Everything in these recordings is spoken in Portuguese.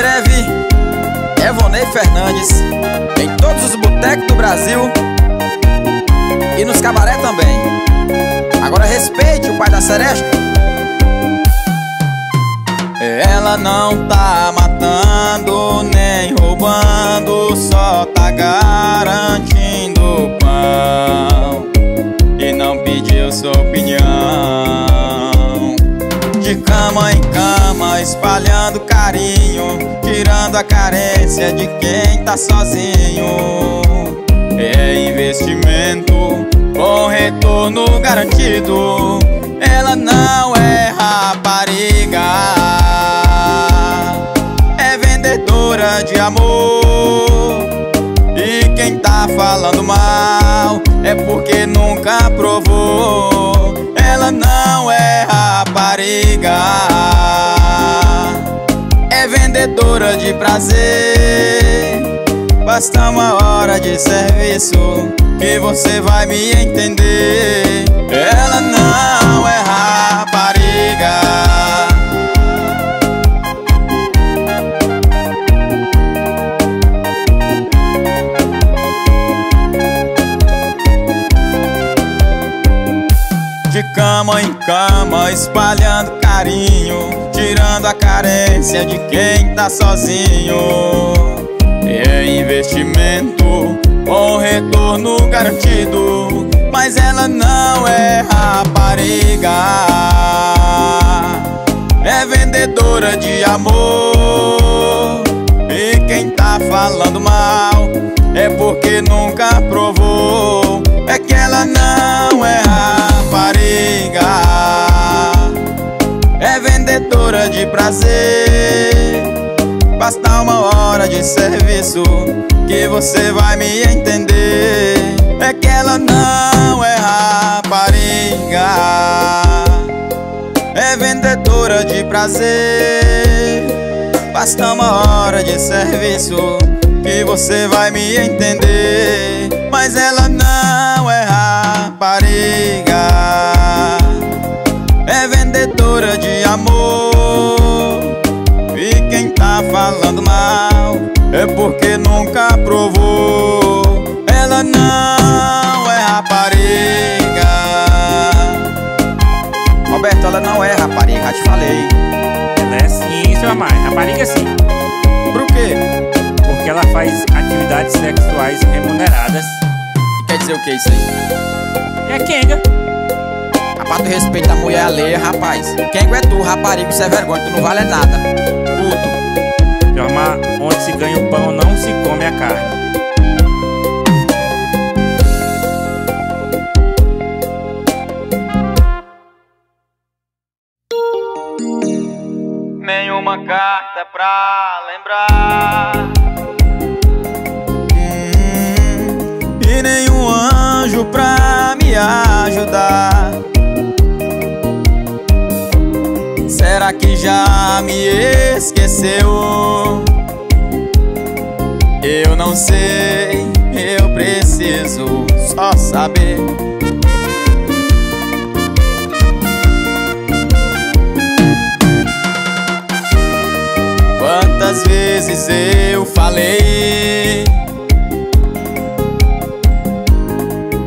breve, Evonei Fernandes Em todos os botecos do Brasil E nos cabaré também. Agora respeite o pai da seresta. Ela não tá matando nem roubando Só tá garantindo pão E não pediu sua opinião. De cama em cama, espalhando carinho, tirando a carência de quem tá sozinho. É investimento com retorno garantido. Ela não é rapariga, é vendedora de amor. E quem tá falando mal é porque nunca provou. Ela não é rapariga vendedora de prazer. Basta uma hora de serviço Que você vai me entender. Ela não é rapariga. Cama em cama, espalhando carência de quem tá sozinho. É investimento com retorno garantido, mas ela não é rapariga. É vendedora de amor. E quem tá falando mal é porque nunca provou. É que ela não é rapariga Vendedora de prazer. Basta uma hora de serviço Que você vai me entender. É que ela não é rapariga. É vendedora de prazer. Basta uma hora de serviço Que você vai me entender. Mas ela não é rapariga falando mal É porque nunca provou. Ela não é rapariga. Roberto, ela não é rapariga, já te falei. Ela é sim, seu amar, rapariga sim. Por quê? Porque ela faz atividades sexuais remuneradas. Quer dizer o que isso aí? É Kenga Rapaz, tu respeita a mulher alheia, rapaz. Kengo é tu, rapariga, isso é vergonha, tu não vale nada. Puto amar, onde se ganha o pão não se come a carne. Nenhuma carta pra lembrar. Hum, E nenhum anjo pra me ajudar. Será que já me esqueceu? Não sei, eu preciso só saber. Quantas vezes eu falei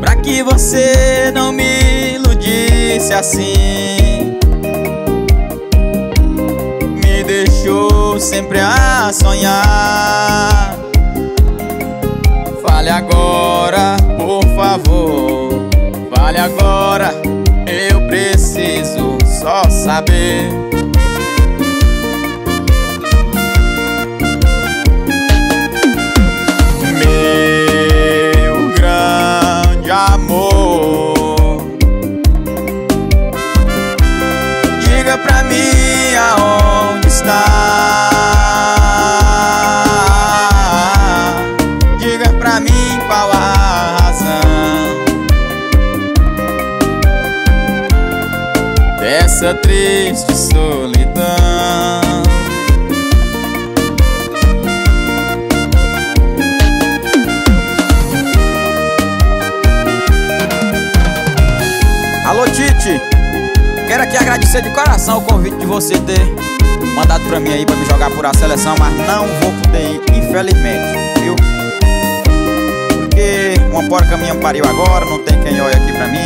Pra que você não me iludisse assim? Me deixou sempre a sonhar agora, por favor. Fale agora, eu preciso só saber triste solidão. Alô Tite, quero aqui agradecer de coração o convite de você ter mandado pra mim aí pra me jogar por a seleção, mas não vou poder ir, infelizmente, viu? Porque uma porca minha pariu agora, não tem quem olhe aqui pra mim.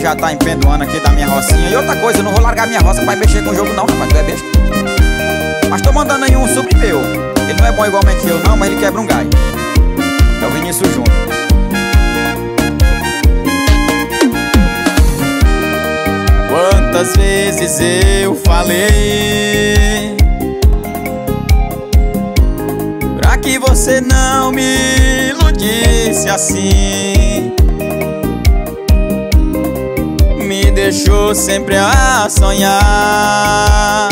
Já tá empendoando aqui da minha rocinha. E outra coisa, eu não vou largar minha roça pra mexer com o jogo não, rapaz, tu é besta. Mas tô mandando aí um sobre meu. Ele não é bom igualmente eu não, mas ele quebra um galho. É o Vinícius Júnior. Quantas vezes eu falei Pra que você não me iludisse assim deixou sempre a sonhar.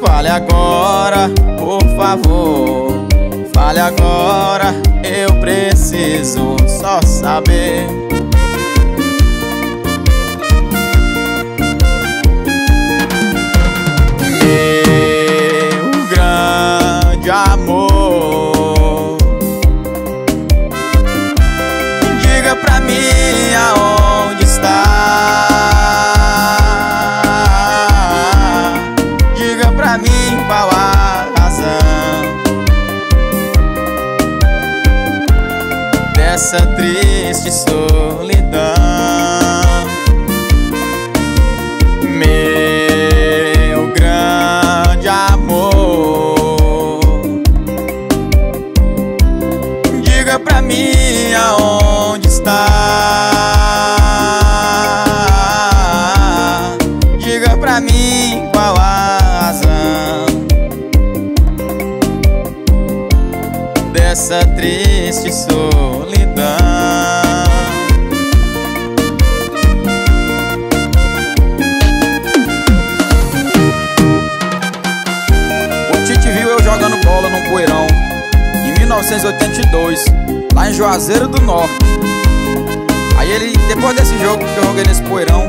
Fale agora, por favor. Fale agora, eu preciso só saber pra mim qual a razão dessa triste solidão. 1982 Lá em Juazeiro do Norte. Aí ele, depois desse jogo que eu joguei nesse poeirão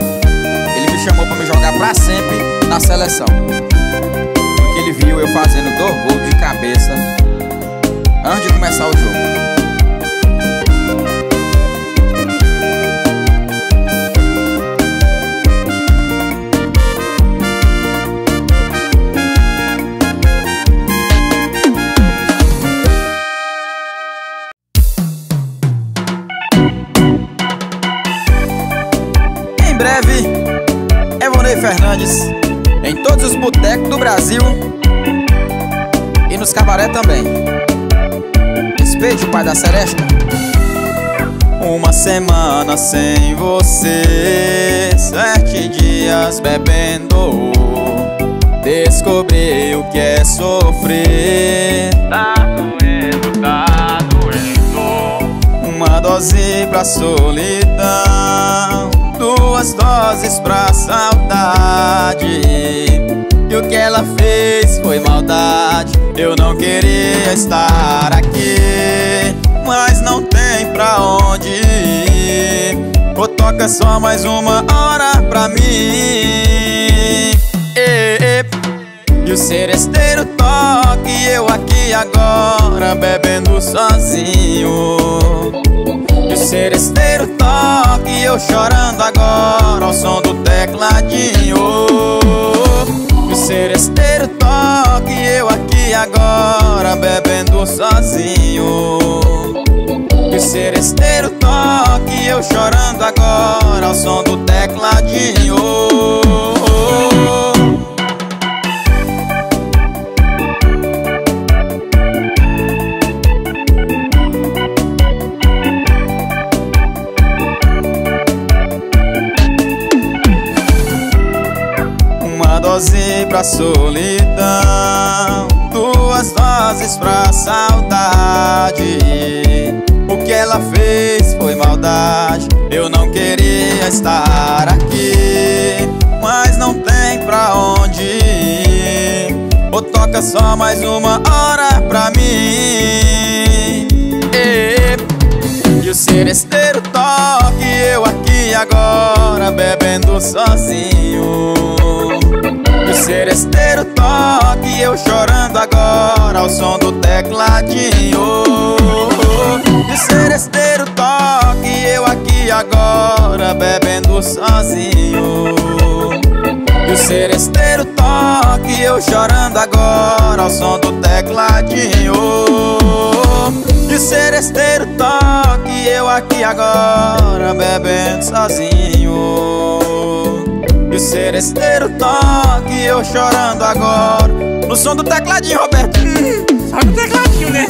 Ele me chamou pra me jogar pra sempre na seleção. Porque ele viu eu fazendo dois gols de que é sofrer. Tá doendo, tá doendo. Uma dose pra solidão, duas doses pra saudade. E o que ela fez foi maldade. Eu não queria estar aqui, mas não tem pra onde ir. Ou toca só mais uma hora pra mim. O seresteiro toca e eu aqui agora bebendo sozinho. E o seresteiro toca e eu chorando agora ao som do tecladinho. E o seresteiro toca e eu aqui agora bebendo sozinho. E o seresteiro toca e eu chorando agora ao som do tecladinho. Dose pra solidão, duas doses pra saudade. O que ela fez foi maldade. Eu não queria estar aqui, mas não tem pra onde ir. Ou toca só mais uma hora pra mim. E o seresteiro toca e eu aqui agora bebendo sozinho seresteiro toca e eu chorando agora ao som do tecladinho. E o seresteiro toca e eu aqui agora bebendo sozinho. O seresteiro toca e eu chorando agora ao som do tecladinho. E o seresteiro toca e eu aqui agora bebendo sozinho E o seresteiro toca e eu chorando agora No som do tecladinho, Roberto Sabe o tecladinho, né?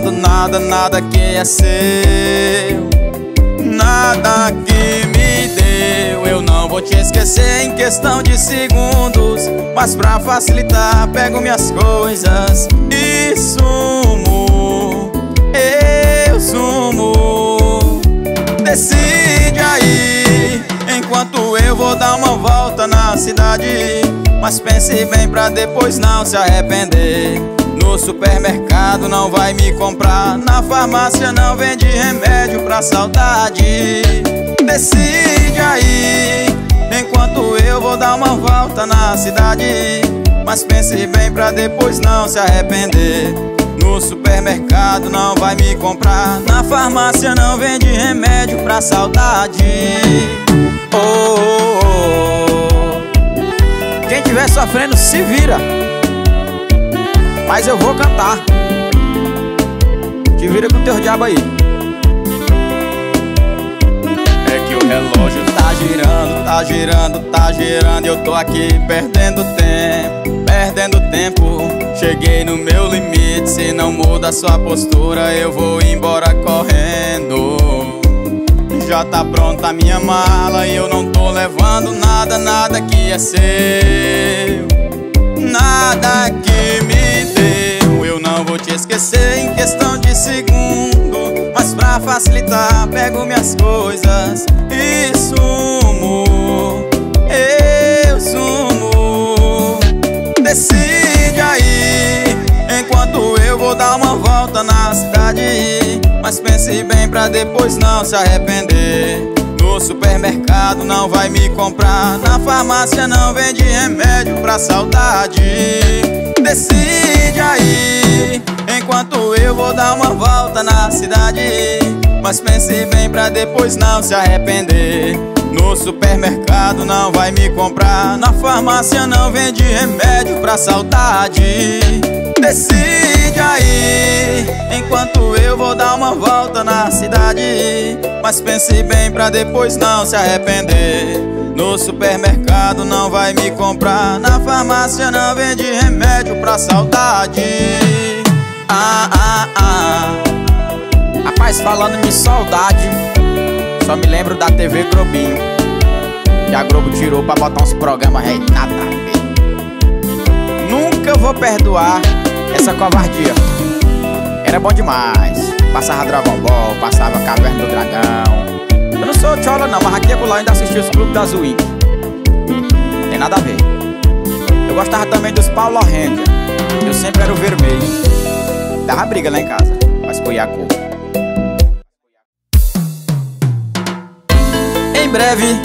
Tô levando nada, nada que é seu. Nada que me deu, eu não vou te esquecer em questão de segundos. Mas pra facilitar, pego minhas coisas e sumo. Eu sumo. Decide aí Enquanto eu vou dar uma volta na cidade. Mas pense bem pra depois não se arrepender No supermercado não vai me comprar. Na farmácia não vende remédio pra saudade. Decide aí Enquanto eu vou dar uma volta na cidade. Mas pense bem pra depois não se arrepender. No supermercado não vai me comprar. Na farmácia não vende remédio pra saudade. Oh, oh, oh. Quem tiver sofrendo se vira Mas eu vou cantar. Te vira com teu diabo aí. É que o relógio tá girando, tá girando, tá girando. E eu tô aqui perdendo tempo, perdendo tempo. Cheguei no meu limite, se não muda sua postura eu vou embora correndo. Já tá pronta a minha mala e eu não tô levando nada, nada que é seu. Nada que me não vou te esquecer em questão de segundo Mas pra facilitar, pego minhas coisas e sumo. Eu sumo. Decide aí Enquanto eu vou dar uma volta na cidade Mas pense bem pra depois não se arrepender No supermercado não vai me comprar. Na farmácia não vende remédio pra saudade. Decide aí Enquanto eu vou dar uma volta na cidade Mas pense bem pra depois não se arrepender. No supermercado não vai me comprar. Na farmácia não vende remédio pra saudade. Decide aí. Enquanto eu vou dar uma volta na cidade. Mas pense bem pra depois não se arrepender. No supermercado não vai me comprar. Na farmácia não vende remédio pra saudade. Ah, ah, ah Rapaz, falando em saudade Só me lembro da TV Globinho Que a Globo tirou pra botar uns programas aí Nada a ver Nunca vou perdoar essa covardia. Era bom demais. Passava Dragon Ball, passava Caverna do Dragão. Eu não sou chola não, mas aqui e ainda assisti os clubes da Zwing. Tem nada a ver. Eu gostava também dos Paulo Ranger. Eu sempre era o vermelho. Dava briga lá em casa, mas foi a cor. Em breve,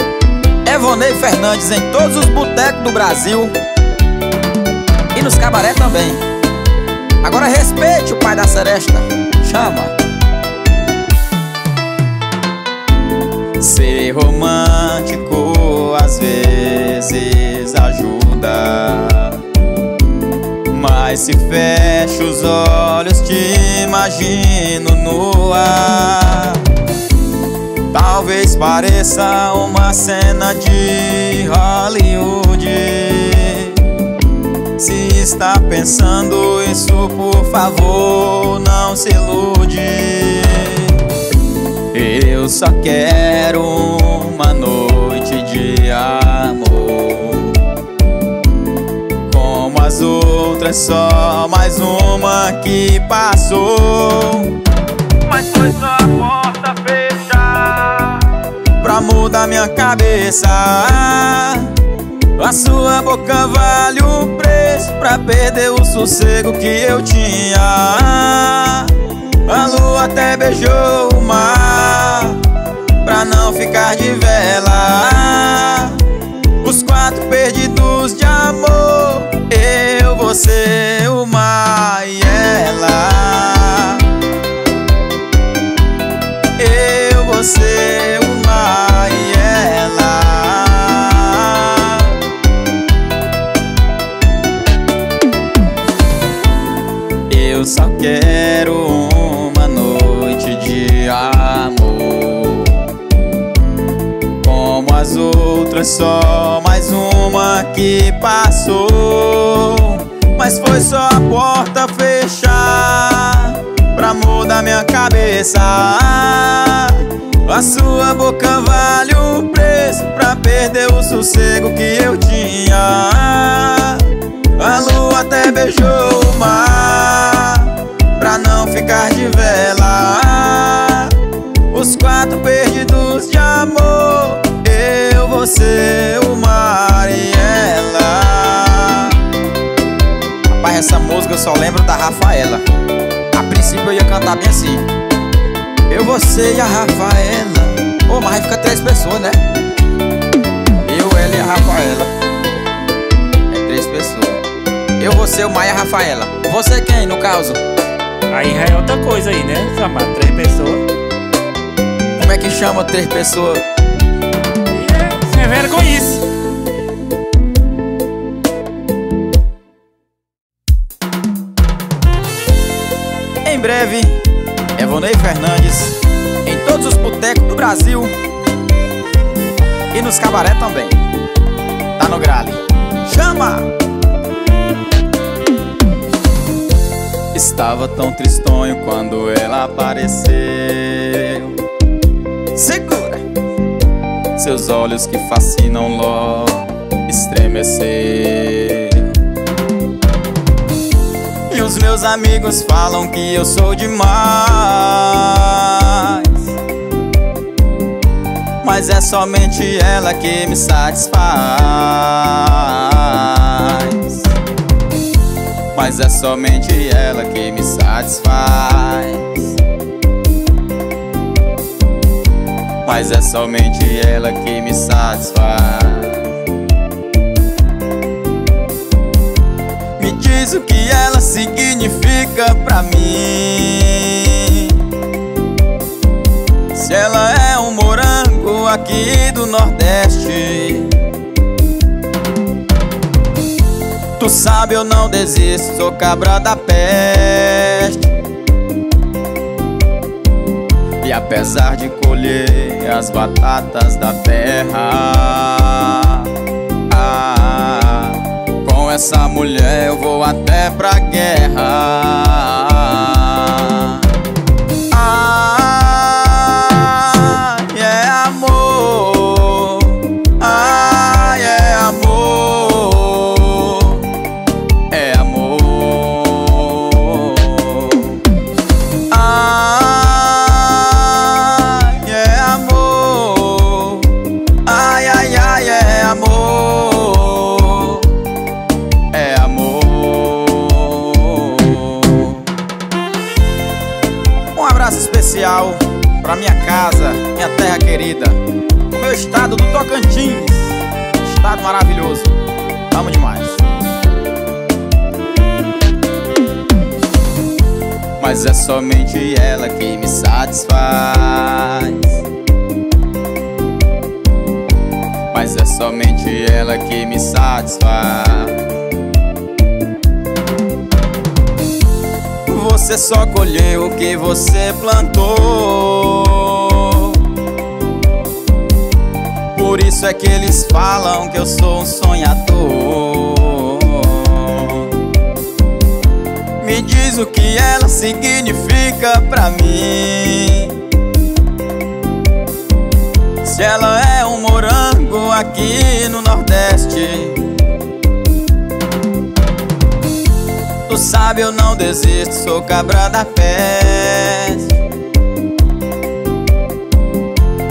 Evonei Fernandes em todos os botecos do Brasil. E nos cabaré também. Agora respeite o pai da seresta. Chama. Ser romântico às vezes ajuda. Mas se fecho os olhos te imagino no ar Talvez pareça uma cena de Hollywood Se está pensando isso, por favor, não se ilude. Eu só quero uma noite de amor. Como as outras, só mais uma que passou. Mas foi só minha cabeça. A sua boca vale o preço pra perder o sossego que eu tinha. A lua até beijou o mar Pra não ficar de vela Os quatro perdidos de amor Eu, você, foi só a porta fechar Pra mudar minha cabeça. A sua boca vale o preço Pra perder o sossego que eu tinha. A lua até beijou o mar Pra não ficar de vela. Os quatro perdidos de amor Eu, você, o mar e ela essa música eu só lembro da Rafaela A princípio eu ia cantar bem assim Eu, você e a Rafaela Ô, oh, mas aí fica três pessoas, né? Eu, ela e a Rafaela É três pessoas Eu, você, o Maia e a Rafaela Você quem, no caso? Aí já é outra coisa aí, né? Chamar três pessoas. Como é que chama três pessoas? É, é vergonhice. Em breve, Evonei Fernandes em todos os botecos do Brasil e nos cabaré também. Tá no grale. Chama! Estava tão tristonho quando ela apareceu Segura! Seus olhos que fascinam logo estremeceu os meus amigos falam que eu sou demais. Mas é somente ela que me satisfaz. Mas é somente ela que me satisfaz. Mas é somente ela que me satisfaz O que ela significa pra mim. Se ela é um morango aqui do Nordeste Tu sabe eu não desisto, sou cabra da peste. E apesar de colher as batatas da terra essa mulher eu vou até pra guerra Você só colheu o que você plantou. Por isso é que eles falam que eu sou um sonhador. Me diz o que ela significa pra mim. Se ela é um morango aqui no Nordeste Tu sabe eu não desisto, sou cabra da peste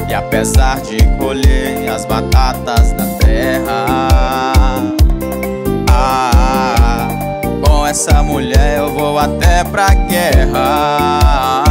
E apesar de colher as batatas da terra essa mulher eu vou até pra guerra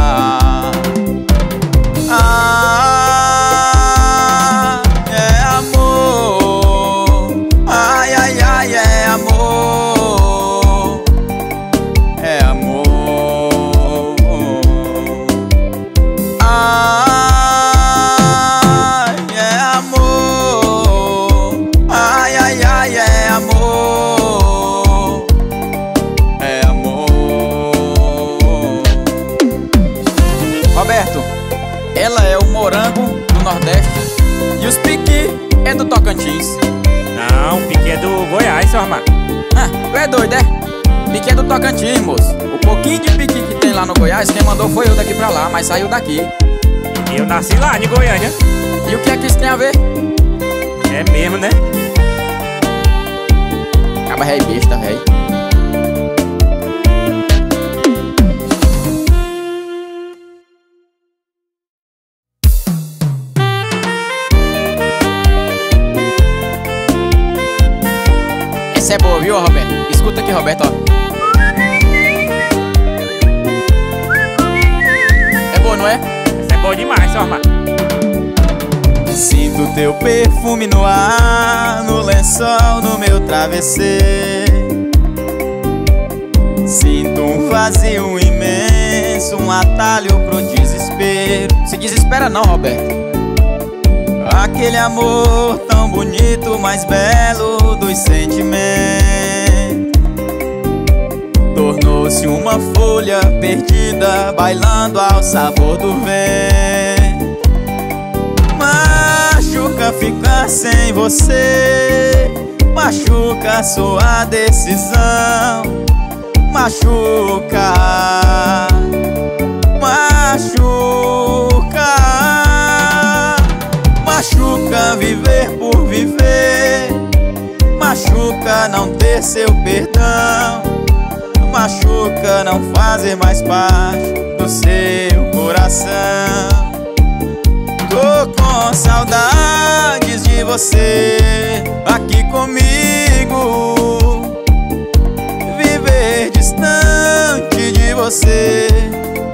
Ah, tu é doido, é? Piqui é do Tocantins, moço. O pouquinho de piqui que tem lá no Goiás, quem mandou foi eu daqui pra lá, mas saiu daqui. Eu nasci lá, em Goiânia. E o que é que isso tem a ver? É mesmo, né? Acaba rei besta, véi. Essa é boa, viu, Roberto? Escuta aqui, Roberto, ó. É boa, não é? Isso é bom demais, armado. Sinto teu perfume no ar, no lençol, no meu travesseiro. Sinto um vazio imenso, um atalho pro desespero. Se desespera não, Roberto. Aquele amor tão bonito, mais belo dos sentimentos. Tornou-se uma folha perdida, bailando ao sabor do vento. Machuca ficar sem você, machuca sua decisão. Machuca, machuca. Viver por viver. Machuca não ter seu perdão. Machuca não fazer mais parte do seu coração. Tô com saudades de você aqui comigo. Viver distante de você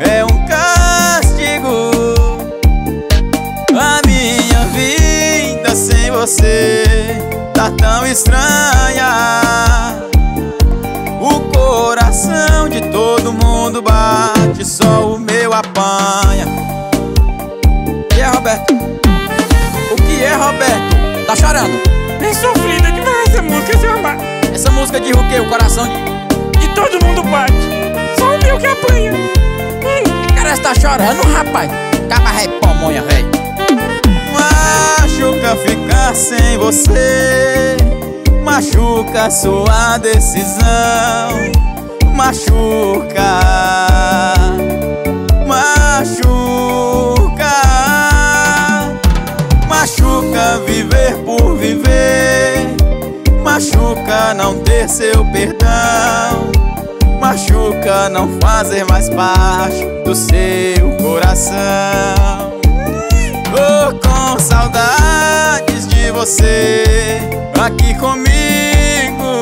é um castigo você tá tão estranha O coração de todo mundo bate, só o meu apanha E é, Roberto? O que é, Roberto? Tá chorando? É sofrida demais essa música, seu armado. Essa música de o quê? O coração de... E todo mundo bate. Só o meu que apanha. Hum. Cara, você tá chorando, rapaz? Caba rei pamonha, véi. Machuca ficar sem você. Machuca sua decisão. Machuca. Machuca. Machuca viver por viver. Machuca não ter seu perdão. Machuca não fazer mais parte do seu coração Tô com saudades de você aqui comigo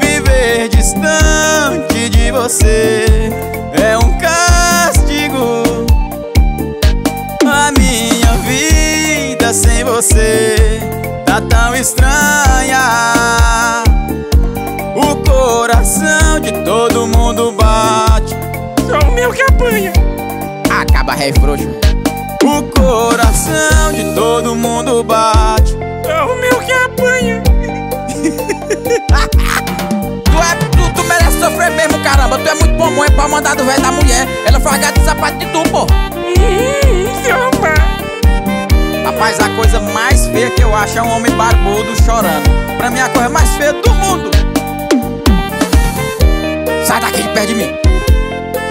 Viver distante de você é um castigo A minha vida sem você tá tão estranha O coração de todo mundo bate Só o meu que apanha. Acaba rei frouxo. O coração de todo mundo bate Só o meu que apanha. Tu, é, tu, tu merece sofrer mesmo, caramba. Tu é muito bom, é pra mandar do velho da mulher. Ela foi de sapato de tu, pô. Rapaz, a coisa mais feia que eu acho é um homem barbudo chorando. Pra mim, a coisa mais feia do mundo. Sai daqui de perto de mim.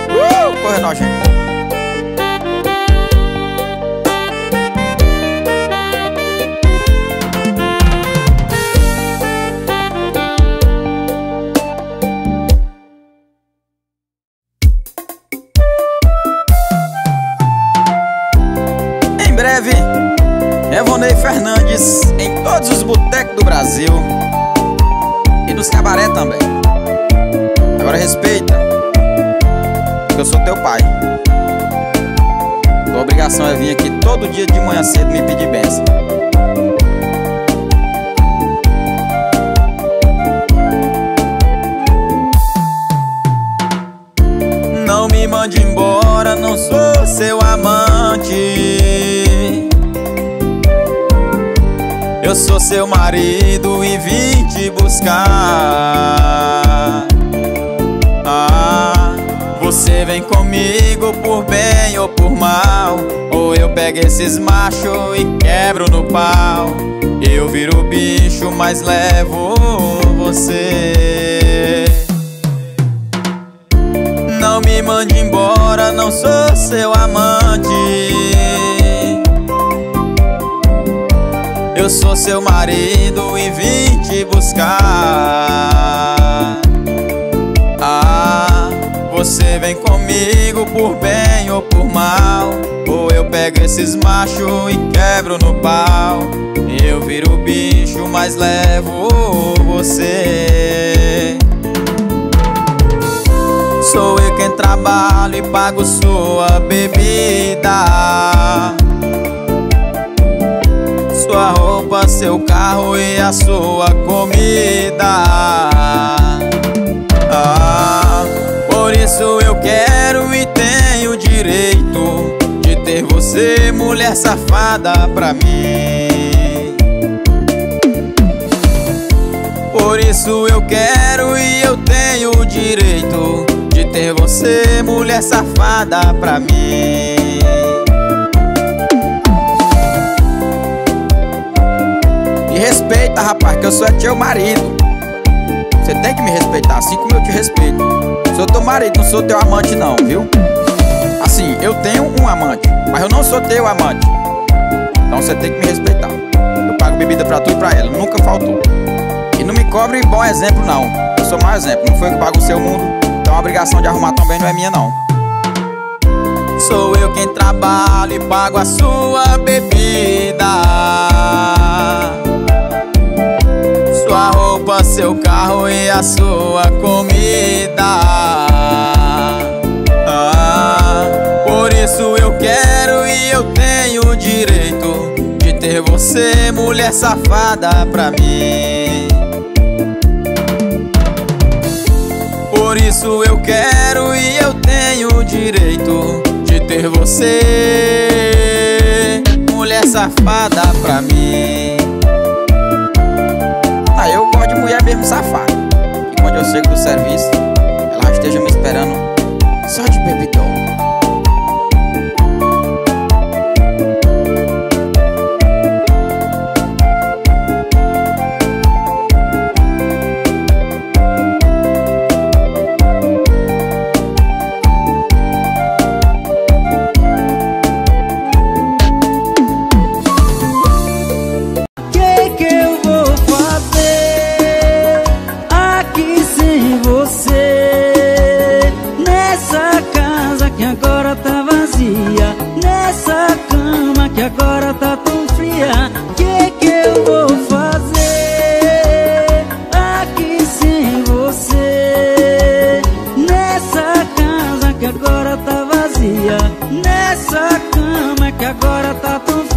Uh, corre nojento. Seu amante. Eu sou seu marido e vim te buscar. Ah, você vem comigo por bem ou por mal. Ou eu pego esses machos e quebro no pau. Eu viro bicho, mas levo você. Sou eu quem trabalho e pago sua bebida. Sua roupa, seu carro e a sua comida. Ah, Por isso eu quero e tenho direito De ter você, mulher safada, pra mim. Por isso eu quero e eu tenho direito ter você, mulher safada, pra mim. Me respeita, rapaz, que eu sou teu marido. Você tem que me respeitar, assim como eu te respeito. Sou teu marido, não sou teu amante não, viu? Assim, eu tenho um amante, mas eu não sou teu amante. Então você tem que me respeitar. Eu pago bebida pra tu e pra ela, nunca faltou. E não me cobre bom exemplo não. Eu sou mau exemplo, não foi eu que pago o seu mundo Então a obrigação de arrumar também não é minha não. Sou eu quem trabalho e pago a sua bebida. Sua roupa, seu carro e a sua comida. Ah, Por isso eu quero e eu tenho o direito De ter você, mulher safada, pra mim isso eu quero e eu tenho o direito De ter você. Mulher safada pra mim. Ah, eu gosto de mulher mesmo safada. E quando eu chego do serviço Ela esteja me esperando Só de bebidão tá tão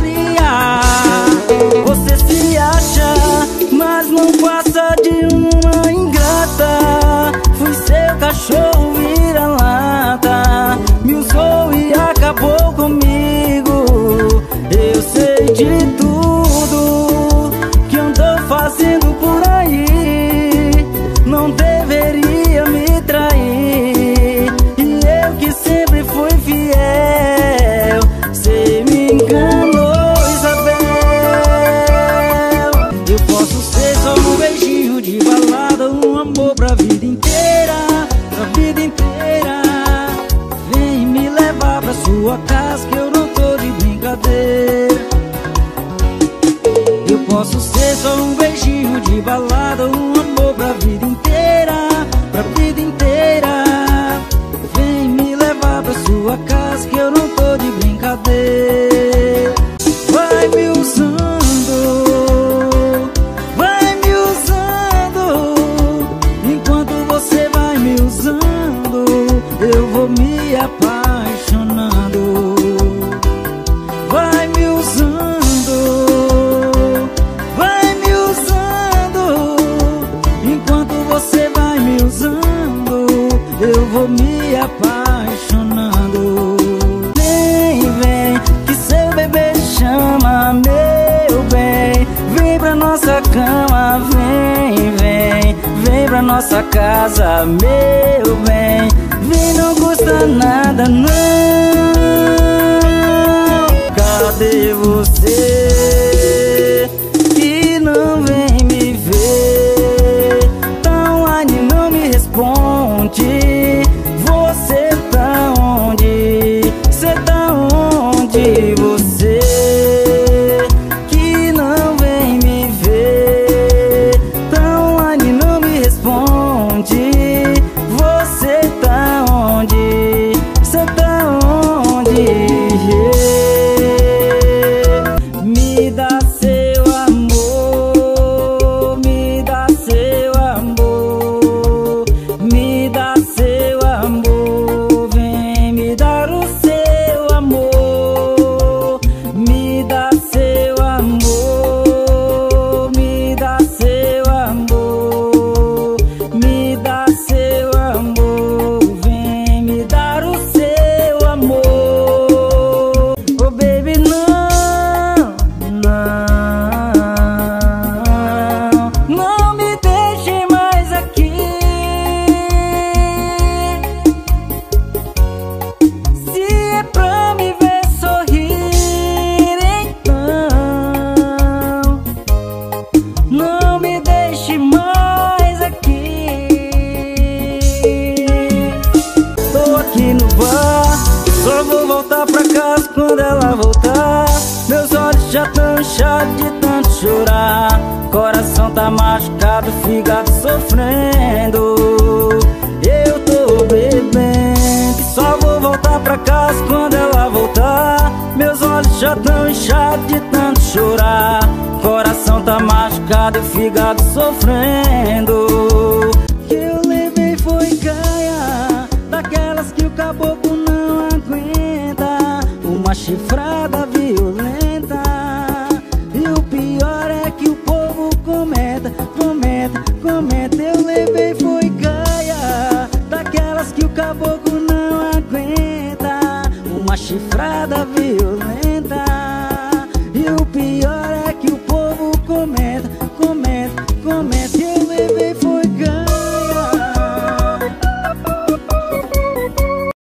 Só vou voltar pra casa quando ela voltar. Meus olhos já tão inchados de tanto chorar. Coração tá machucado, fígado sofrendo. Eu tô bebendo. Só vou voltar pra casa quando ela voltar. Meus olhos já tão inchados de tanto chorar. Coração tá machucado, fígado sofrendo. Que eu levei foi caia Daquelas que o caboclo chifrada violenta.